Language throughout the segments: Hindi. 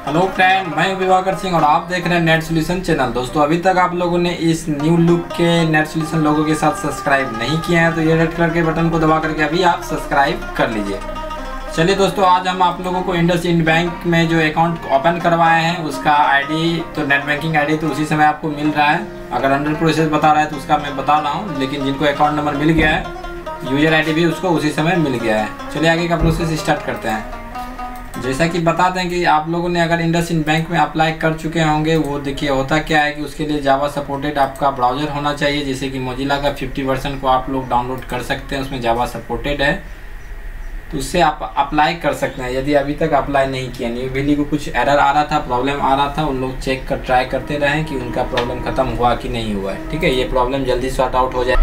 हेलो फ्रेंड, मैं विवाकर सिंह और आप देख रहे हैं नेट सोल्यूशन चैनल। दोस्तों, अभी तक आप लोगों ने इस न्यू लुक के नेट सोल्यूशन लोगों के साथ सब्सक्राइब नहीं किया है तो ये रेड कलर के बटन को दबा करके अभी आप सब्सक्राइब कर लीजिए। चलिए दोस्तों, आज हम आप लोगों को इंडस इंड बैंक में जो अकाउंट ओपन करवाए हैं, उसका आईडी तो नेट बैंकिंग आईडी तो उसी समय आपको मिल रहा है। अगर अंडर प्रोसेस बता रहा है तो उसका मैं बता रहा हूँ, लेकिन जिनको अकाउंट नंबर मिल गया है यूज़र आईडी भी उसको उसी समय मिल गया है। चलिए आगे का प्रोसेस स्टार्ट करते हैं। जैसा कि बता दें कि आप लोगों ने अगर इंडस इंड बैंक में अप्लाई कर चुके होंगे, वो देखिए होता क्या है कि उसके लिए जावा सपोर्टेड आपका ब्राउज़र होना चाहिए, जैसे कि मोजिला का 50 परसेंट को आप लोग डाउनलोड कर सकते हैं, उसमें जावा सपोर्टेड है। तो उससे आप अप्लाई कर सकते हैं। यदि अभी तक अप्लाई नहीं किया न्यू वैली को कुछ एरर आ रहा था प्रॉब्लम आ रहा था, उन लोग चेक कर ट्राई करते रहें कि उनका प्रॉब्लम ख़त्म हुआ कि नहीं हुआ है। ठीक है, ये प्रॉब्लम जल्दी सॉर्ट आउट हो जाए।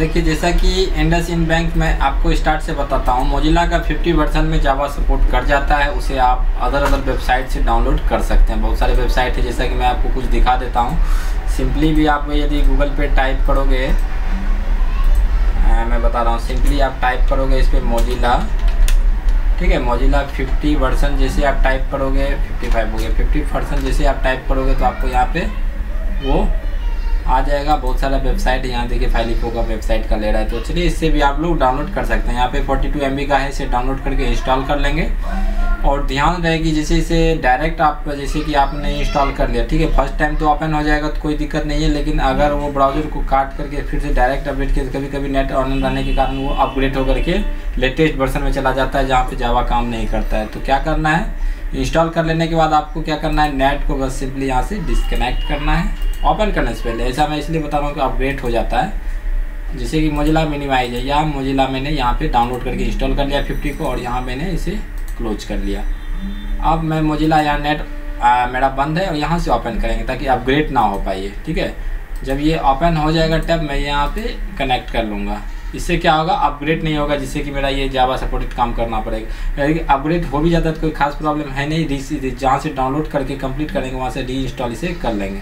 देखिए, जैसा कि इंडस इन बैंक में आपको स्टार्ट से बताता हूँ मोजिला का 50 वर्जन में जावा सपोर्ट कर जाता है, उसे आप अदर अदर वेबसाइट से डाउनलोड कर सकते हैं। बहुत सारे वेबसाइट है, जैसा कि मैं आपको कुछ दिखा देता हूँ। सिंपली भी आप यदि गूगल पे टाइप करोगे मैं बता रहा हूँ सिंपली आप टाइप करोगे इस पर मोजिला ठीक है? मोजिला 50 वर्सन जैसे आप टाइप करोगे 55 हो गया। 50 वर्सन जैसे आप टाइप करोगे तो आपको यहाँ पे वो आ जाएगा। बहुत सारा वेबसाइट यहाँ देखिए फाइलिपो का वेबसाइट का ले रहा है। तो चलिए, इससे भी आप लोग डाउनलोड कर सकते हैं। यहाँ पे 42 टू का है। इसे डाउनलोड करके इंस्टॉल कर लेंगे। और ध्यान रहे कि जैसे इसे डायरेक्ट आप, जैसे कि आपने इंस्टॉल कर लिया, ठीक है? फ़र्स्ट टाइम तो ओपन हो जाएगा तो कोई दिक्कत नहीं है, लेकिन अगर वो ब्राउज़र को काट करके फिर से डायरेक्ट अपडेट किया कभी कभी नेट ऑन रहने के कारण वो अपग्रेड होकर के लेटेस्ट वर्सन में चला जाता है, जहाँ पर जावा काम नहीं करता है। तो क्या करना है? इंस्टॉल कर लेने के बाद आपको क्या करना है? नेट को बस सिंपली यहाँ से डिसकनेक्ट करना है। ओपन करने से पहले, ऐसा मैं इसलिए बता रहा हूँ कि अपडेट हो जाता है। जैसे कि मोजिला मिनिमाइज है, या मोजिला मैंने यहाँ पे डाउनलोड करके इंस्टॉल कर लिया 50 को, और यहाँ मैंने इसे क्लोज कर लिया। अब मैं मोजिला यहाँ नेट आ, मेरा बंद है और यहाँ से ओपन करेंगे ताकि अपग्रेड ना हो पाइए ठीक है? जब ये ओपन हो जाएगा तब मैं यहाँ पे कनेक्ट कर लूँगा। इससे क्या होगा? अपग्रेड नहीं होगा जिससे कि मेरा ये जावा सपोर्टेड काम करना पड़ेगा। यदि अपग्रेड हो भी जाता है तो कोई खास प्रॉब्लम है नहीं। जहाँ से डाउनलोड करके कंप्लीट करेंगे वहाँ से री इंस्टॉल इसे कर लेंगे।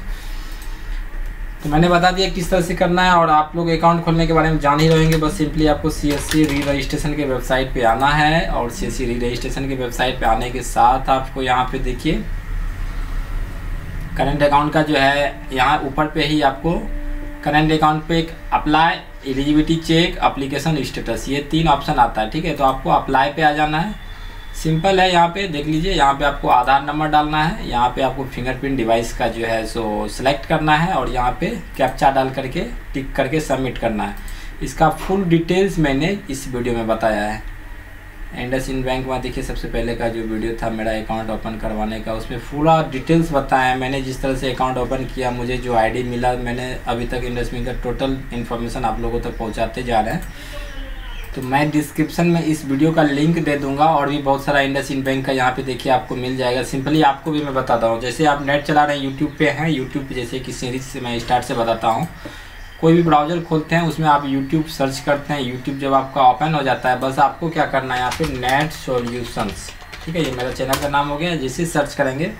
तो मैंने बता दिया किस तरह से करना है और आप लोग अकाउंट खोलने के बारे में जान ही रहेंगे बस सिंपली आपको सी एस सी री रजिस्ट्रेशन के वेबसाइट पे आना है और सी एस सी री रजिस्ट्रेशन के वेबसाइट पे आने के साथ आपको यहाँ पे देखिए करेंट अकाउंट का जो है, यहाँ ऊपर पे ही आपको करेंट अकाउंट पे एक apply eligibility check application status ये तीन ऑप्शन आता है, ठीक है? तो आपको अप्लाई पे आ जाना है। सिंपल है यहाँ पे, देख लीजिए, यहाँ पे आपको आधार नंबर डालना है, यहाँ पे आपको फिंगरप्रिंट डिवाइस का जो है सो सिलेक्ट करना है और यहाँ पे कैप्चा डाल करके टिक करके सबमिट करना है। इसका फुल डिटेल्स मैंने इस वीडियो में बताया है। इंडस इन बैंक में देखिए, सबसे पहले का जो वीडियो था, मेरा अकाउंट ओपन करवाने का, उसमें पूरा डिटेल्स बताया है। मैंने जिस तरह से अकाउंट ओपन किया, मुझे जो आईडी मिला, मैंने अभी तक इंडस बैंक का टोटल इन्फॉर्मेशन आप लोगों तक पहुँचाते जा रहे हैं। तो मैं डिस्क्रिप्शन में इस वीडियो का लिंक दे दूँगा और भी बहुत सारा इंडस इन बैंक का यहाँ पे देखिए आपको मिल जाएगा। सिंपली आपको भी मैं बताता हूँ। जैसे आप नेट चला रहे हैं यूट्यूब पे हैं यूट्यूब पे जैसे कि सीरीज़ से मैं स्टार्ट से बताता हूँ। कोई भी ब्राउज़र खोलते हैं, उसमें आप यूट्यूब सर्च करते हैं। यूट्यूब जब आपका ओपन हो जाता है, बस आपको क्या करना है यहाँ पे नेट सोल्यूशंस ठीक है, ये मेरा चैनल का नाम हो गया। जैसे सर्च करेंगे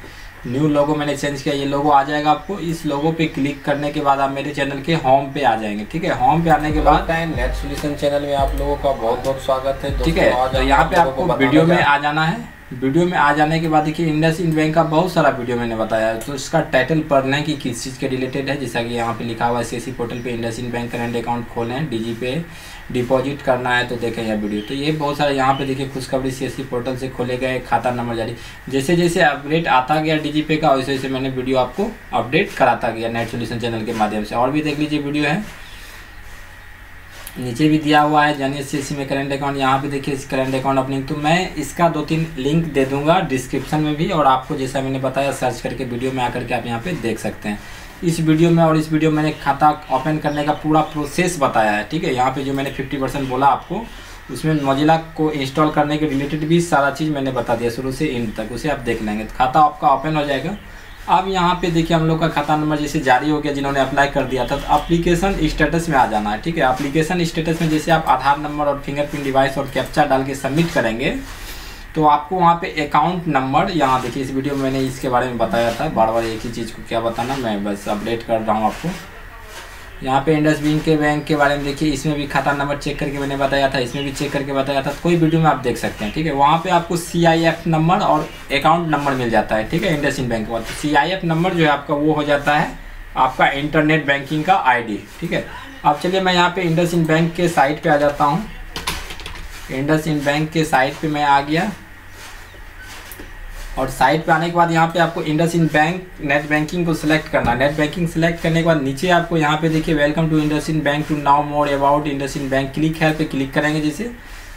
न्यू लोगो मैंने चेंज किया ये लोगो आ जाएगा आपको। इस लोगो पे क्लिक करने के बाद आप मेरे चैनल के होम पे आ जाएँगे ठीक है? होम पे आने के बाद नेट सोल्यूशन चैनल में आप लोगों का बहुत बहुत स्वागत है। ठीक है तो यहाँ पे आपको वीडियो में आ जाना है। वीडियो में आ जाने के बाद देखिए, इंडस इंड बैंक का बहुत सारा वीडियो मैंने बताया तो इसका टाइटल पढ़ना है कि किस चीज़ के रिलेटेड है। जैसा कि यहाँ पे लिखा हुआ है सीएससी पोर्टल पे Indus end bank current account खोलें डीजी पे डिपॉजिट करना है तो देखें यह वीडियो। तो ये बहुत सारे यहाँ पे देखिए, खुशखबरी सी पोर्टल से खोले गए, खाता नंबर जारी। जैसे जैसे अपडेट आता गया डी का, वैसे वैसे मैंने वीडियो आपको अपडेट कराता गया नेट सोल्यूशन चैनल के माध्यम से। और भी देख लीजिए, वीडियो है। नीचे भी दिया हुआ है जानिए सी में करेंट अकाउंट यहाँ पे देखिए इस करेंट अकाउंट ओपनिंग तो मैं इसका दो तीन लिंक दे दूँगा डिस्क्रिप्शन में भी, और आपको जैसा मैंने बताया सर्च करके वीडियो में आकर के आप यहाँ पे देख सकते हैं। इस वीडियो में और इस वीडियो में मैंने खाता ओपन करने का पूरा प्रोसेस बताया है, ठीक है? यहाँ पे जो मैंने फिफ्टी परसेंट बोला आपको, उसमें मोजिला को इंस्टॉल करने के रिलेटेड भी सारा चीज़ मैंने बता दिया शुरू से इन तक, उसे आप देख लेंगे। तो खाता आपका ओपन हो जाएगा। अब यहाँ पे देखिए हम लोग का खाता नंबर जैसे जारी हो गया, जिन्होंने अप्लाई कर दिया था तो अप्लीकेशन स्टेटस में आ जाना है, ठीक है? अप्लीकेशन स्टेटस में जैसे आप आधार नंबर और फिंगरप्रिंट डिवाइस और कैप्चा डाल के सबमिट करेंगे तो आपको वहाँ पे अकाउंट नंबर यहाँ देखिए, इस वीडियो में मैंने इसके बारे में बताया था, बार बार एक ही चीज़ को क्या बताना, मैं बस अपडेट कर रहा हूँ आपको। यहाँ पे इंडस बैंक के बैंक के बारे में देखिए, इसमें भी खाता नंबर चेक करके मैंने बताया था, इसमें भी चेक करके बताया था कोई वीडियो में आप देख सकते हैं, ठीक है? वहाँ पे आपको एफ़ नंबर और अकाउंट नंबर मिल जाता है, ठीक है इंडस बैंक के बाद तो सी नंबर जो है आपका वो हो जाता है आपका इंटरनेट बैंकिंग का आईडी ठीक है? अब चलिए मैं यहाँ पे इंडस बैंक के साइट पर आ जाता हूँ। इंडस बैंक के साइट पर मैं आ गया। और साइट पे आने के बाद यहाँ पे आपको इंडस इन बैंक नेट बैंकिंग को सिलेक्ट करना नेट बैंकिंग सिलेक्ट करने के बाद नीचे आपको यहाँ पे देखिए welcome to IndusInd bank to know more about IndusInd bank click है पे क्लिक करेंगे जैसे।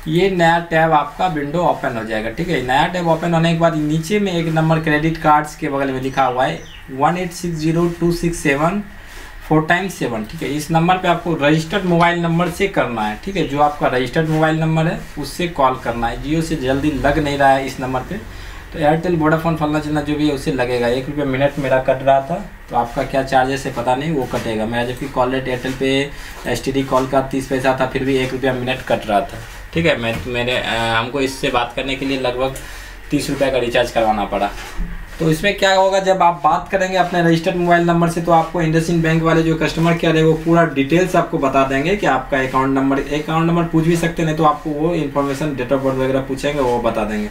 ये नया टैब आपका विंडो ओपन हो जाएगा, ठीक है? नया टैब ओपन होने के बाद नीचे में एक नंबर क्रेडिट कार्ड्स के बगल में लिखा हुआ है one eight six zero two six seven four time seven ठीक है? इस नंबर पे आपको रजिस्टर्ड मोबाइल नंबर से करना है, ठीक है? जो आपका रजिस्टर्ड मोबाइल नंबर है, उससे कॉल करना है। जियो से जल्दी लग नहीं रहा है इस नंबर पे। तो एयरटेल वोडाफोन फलना चलना जो भी है, उसे लगेगा। एक रुपया मिनट मेरा कट रहा था तो आपका क्या चार्जेस है पता नहीं, वो कटेगा। मेरा जबकि कॉल रेट एयरटेल पे एसटीडी कॉल का तीस पैसा था, फिर भी एक रुपया मिनट कट रहा था। ठीक है, मैं मेरे हमको इससे बात करने के लिए लगभग तीस रुपये का रिचार्ज करवाना पड़ा। तो इसमें क्या होगा, जब आप बात करेंगे अपने रजिस्टर्ड मोबाइल नंबर से तो आपको इंडसिन बैंक वाले जो कस्टमर केयर है, वो पूरा डिटेल्स आपको बता देंगे कि आपका अकाउंट नंबर अकाउंट नंबर पूछ भी सकते नहीं तो आपको वो इन्फॉर्मेशन डेट ऑफ़ बर्थ वगैरह पूछेंगे, वो बता देंगे।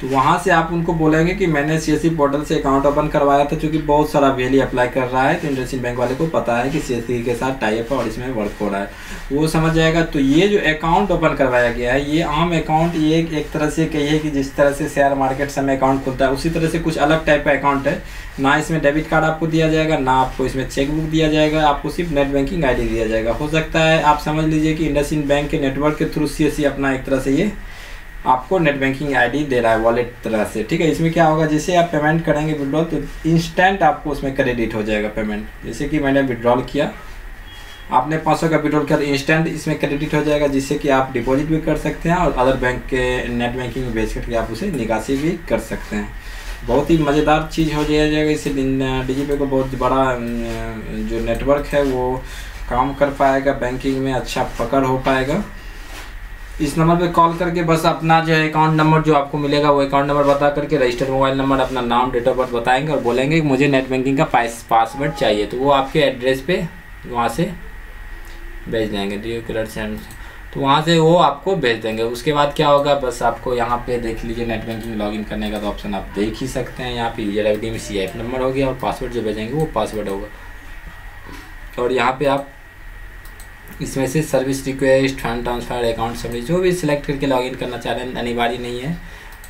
तो वहाँ से आप उनको बोलेंगे कि मैंने सी पोर्टल से अकाउंट ओपन करवाया था क्योंकि बहुत सारा वेली अप्लाई कर रहा है तो इंडस्ट्रियल बैंक वाले को पता है कि सी के साथ टाइप है और इसमें वर्क हो रहा है। वो समझ जाएगा। तो ये जो अकाउंट ओपन करवाया गया है, ये आम अकाउंट ये एक तरह से कहिए कि जिस तरह से शेयर मार्केट समय अकाउंट खुलता है, उसी तरह से कुछ अलग टाइप का अकाउंट है। ना इसमें डेबिट कार्ड आपको दिया जाएगा, ना आपको इसमें चेक बुक दिया जाएगा, आपको सिर्फ़ नेट बैंकिंग आईडी दिया जाएगा। हो सकता है आप समझ लीजिए कि इंडस बैंक के नेटवर्क के थ्रू सी अपना एक तरह से ये आपको नेट बैंकिंग आईडी दे रहा है वॉलेट तरह से, ठीक है? इसमें क्या होगा, जैसे आप पेमेंट करेंगे विड्रॉल तो इंस्टेंट आपको उसमें क्रेडिट हो जाएगा पेमेंट जैसे कि मैंने विड्रॉल किया, आपने पाँच सौ का विड्रॉल किया तो इंस्टेंट इसमें क्रेडिट हो जाएगा, जिससे कि आप डिपॉजिट भी कर सकते हैं और अदर बैंक के नेट बैंकिंग में भेज करके आप उसे निकासी भी कर सकते हैं। बहुत ही मज़ेदार चीज़ हो जाएगा इससे डी को बहुत बड़ा जो नेटवर्क है, वो काम कर पाएगा बैंकिंग में अच्छा पकड़ हो पाएगा। इस नंबर पे कॉल करके बस अपना जो है अकाउंट नंबर जो आपको मिलेगा, वो अकाउंट नंबर बता करके रजिस्टर्ड मोबाइल नंबर अपना नाम डेट ऑफ़ बर्थ बताएँगे और बोलेंगे कि मुझे नेट बैंकिंग का पासवर्ड चाहिए। तो वो आपके एड्रेस पे वहाँ से भेज देंगे डी क्रेडिट सेंड तो वहाँ से वो आपको भेज देंगे। उसके बाद क्या होगा, बस आपको यहाँ पे देख लीजिए नेट बैंकिंग लॉगिन करने का तो ऑप्शन आप देख ही सकते हैं। यहाँ पे यूज़र आई में सी नंबर हो गया और पासवर्ड जो भेजेंगे वो पासवर्ड होगा। और यहाँ पे आप इसमें से service request fund transfer account service जो भी सिलेक्ट करके लॉगिन करना चाह रहे हैं, अनिवार्य नहीं है।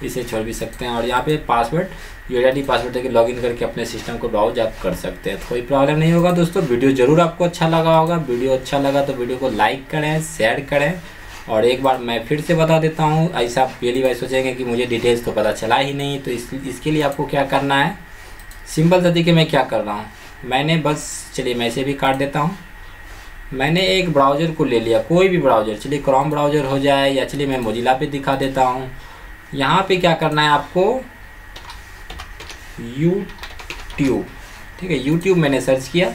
इसे छोड़ भी सकते हैं। और यहाँ पे पासवर्ड यू पासवर्ड देकर लॉगिन करके अपने सिस्टम को ब्राउज आप कर सकते हैं। तो कोई प्रॉब्लम नहीं होगा दोस्तों। वीडियो ज़रूर आपको अच्छा लगा होगा। वीडियो अच्छा लगा तो वीडियो को लाइक करें शेयर करें। और एक बार मैं फिर से बता देता हूँ, ऐसा आप पहली बार सोचेंगे कि मुझे डिटेल्स तो पता चला ही नहीं तो इस, इसके लिए आपको क्या करना है? सिंपल तरीके मैं क्या कर रहा हूँ? मैंने बस, चलिए मैं इसे भी काट देता हूँ। मैंने एक ब्राउज़र को ले लिया, कोई भी ब्राउज़र, चलिए क्रोम ब्राउज़र हो जाए या चलिए मैं मोजिला पे दिखा देता हूँ। यहाँ पे क्या करना है आपको? यूट्यूब ठीक है यूट्यूब मैंने सर्च किया।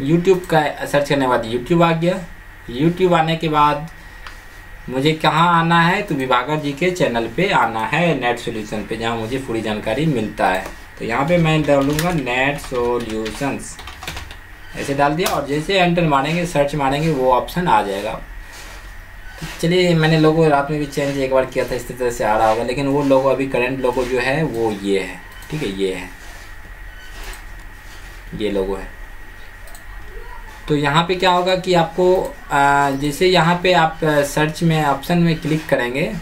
यूट्यूब का सर्च करने के बाद यूट्यूब आ गया। यूट्यूब आने के बाद मुझे कहाँ आना है? तो विभागर जी के चैनल पे आना है नेट सोल्यूशन पे, जहाँ मुझे पूरी जानकारी मिलता है। तो यहाँ पे मैं डालूँगा नेट सॉल्यूशंस ऐसे डाल दिया और जैसे एंटर मारेंगे सर्च मारेंगे वो ऑप्शन आ जाएगा। चलिए मैंने लोगो रात में भी चेंज एक बार किया था इस तरह से आ रहा होगा लेकिन वो लोगो अभी करंट लोगो जो है वो ये है। ठीक है ये है। ये लोगो है। तो यहाँ पे क्या होगा कि आपको आ, जैसे यहाँ पे आप सर्च में ऑप्शन में क्लिक करेंगे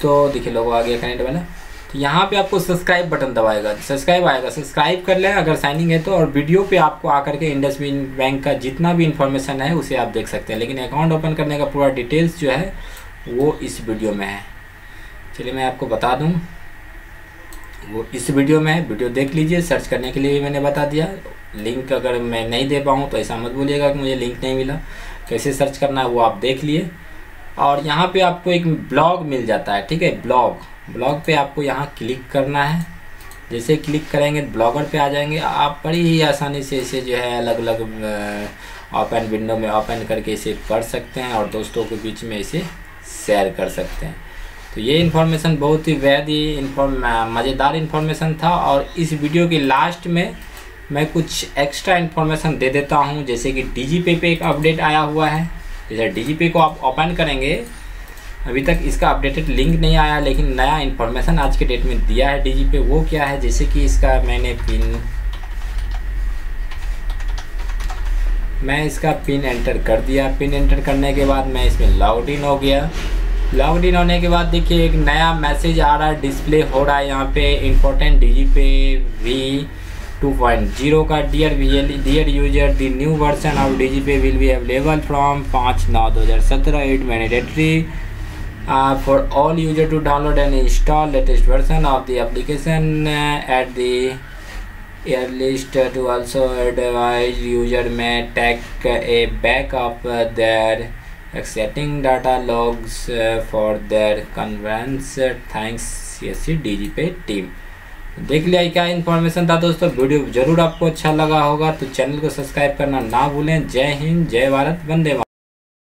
तो देखिए लोगो आ गया कनेक्ट वाला। तो यहाँ पे आपको सब्सक्राइब बटन दबाएगा। सब्सक्राइब आएगा। सब्सक्राइब कर लें अगर साइनिंग है तो और वीडियो पे आपको आकर के इंडस बैंक का जितना भी इन्फॉर्मेशन है, उसे आप देख सकते हैं। लेकिन अकाउंट ओपन करने का पूरा डिटेल्स जो है, वो इस वीडियो में है। चलिए मैं आपको बता दूँ। वो इस वीडियो में है। वीडियो देख लीजिए। सर्च करने के लिए भी मैंने बता दिया। लिंक अगर मैं नहीं दे पाऊँ तो ऐसा मत बोलिएगा कि मुझे लिंक नहीं मिला। कैसे सर्च करना है, वो आप देख लिए। और यहाँ पे आपको एक ब्लॉग मिल जाता है। ठीक है? ब्लॉग ब्लॉग पे आपको यहाँ क्लिक करना है। जैसे क्लिक करेंगे, ब्लॉगर पे आ जाएँगे। आप बड़ी ही आसानी से इसे जो है अलग अलग ओपन विंडो में ओपन करके इसे पढ़ सकते हैं और दोस्तों के बीच में इसे शेयर कर सकते हैं। तो ये इन्फॉर्मेशन बहुत ही वैध ही इन्फॉर्म मज़ेदार इन्फॉर्मेशन था और इस वीडियो के लास्ट में मैं कुछ एक्स्ट्रा इन्फॉर्मेशन दे देता हूँ। जैसे कि डीजी पे पे एक अपडेट आया हुआ है। जैसे डी को आप ओपन करेंगे अभी तक इसका अपडेटेड लिंक नहीं आया, लेकिन नया इन्फॉर्मेशन आज के डेट में दिया है डी पे वो क्या है? जैसे कि इसका मैंने पिन मैं इसका पिन एंटर कर दिया। पिन एंटर करने के बाद मैं इसमें लॉग इन हो गया। लॉग इन होने के बाद देखिए, एक नया मैसेज आ रहा है डिस्प्ले हो रहा है यहाँ पे इम्पोर्टेंट डी पे वी 2.0 का। Dear dear user the new version of DigiPay will be available from पाँच नौ दो हज़ार सत्रह at mandatory for all user to download and install latest version of the application at the earliest to also advise user may take a backup uh, their accepting data logs for their convenience. Thanks CSC DGP team. देख लिया क्या इन्फॉर्मेशन था दोस्तों? वीडियो ज़रूर आपको अच्छा लगा होगा तो चैनल को सब्सक्राइब करना ना भूलें। जय हिंद जय भारत वंदे